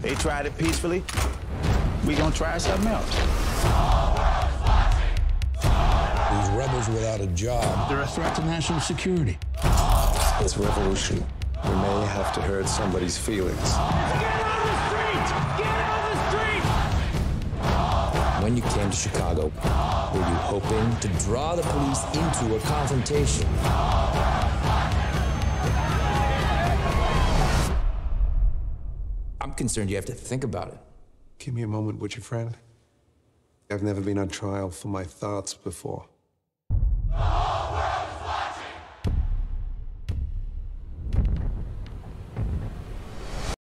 They tried it peacefully. We gonna try something else. These rebels without a job. They're a threat to national security. This revolution, we may have to hurt somebody's feelings. Get on the street! Get out the street! When you came to Chicago, were you hoping to draw the police into a confrontation? I'm concerned you have to think about it. Give me a moment, would you, friend? I've never been on trial for my thoughts before.